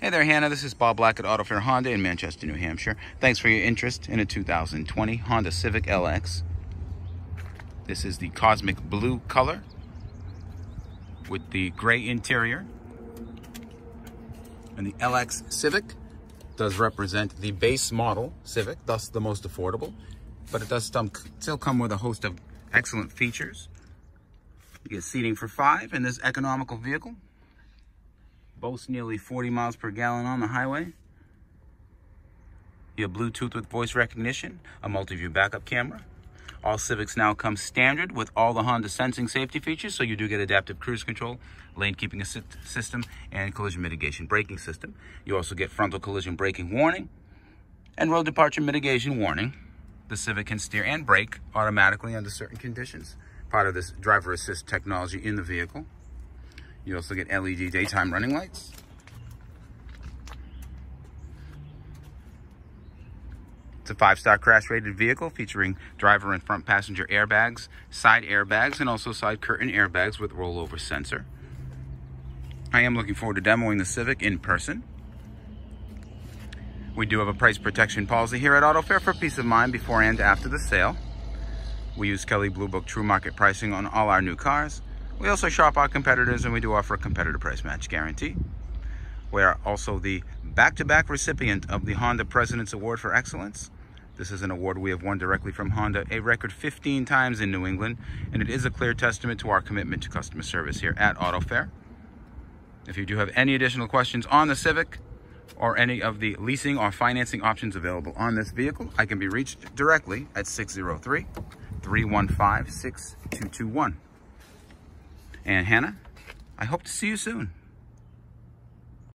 Hey there, Hannah. This is Bob Black at AutoFair Honda in Manchester, New Hampshire. Thanks for your interest in a 2020 Honda Civic LX. This is the cosmic blue color with the gray interior. And the LX Civic does represent the base model Civic, thus the most affordable. But it does still come with a host of excellent features. You get seating for five in this economical vehicle boasts nearly 40 miles per gallon on the highway. You have Bluetooth with voice recognition, a multi-view backup camera. All Civics now come standard with all the Honda sensing safety features, so you do get adaptive cruise control, lane keeping assist system, and collision mitigation braking system. You also get frontal collision braking warning and road departure mitigation warning. The Civic can steer and brake automatically under certain conditions, part of this driver assist technology in the vehicle. You also get LED daytime running lights. It's a five-star crash-rated vehicle featuring driver and front passenger airbags, side airbags, and also side curtain airbags with rollover sensor. I am looking forward to demoing the Civic in person. We do have a price protection policy here at AutoFair for peace of mind before and after the sale. We use Kelley Blue Book True Market pricing on all our new cars. We also shop our competitors and we do offer a competitor price match guarantee. We are also the back-to-back -back recipient of the Honda President's Award for Excellence. This is an award we have won directly from Honda a record 15 times in New England, and it is a clear testament to our commitment to customer service here at AutoFair. If you do have any additional questions on the Civic or any of the leasing or financing options available on this vehicle, I can be reached directly at 603 315 6221. And Hannah, I hope to see you soon.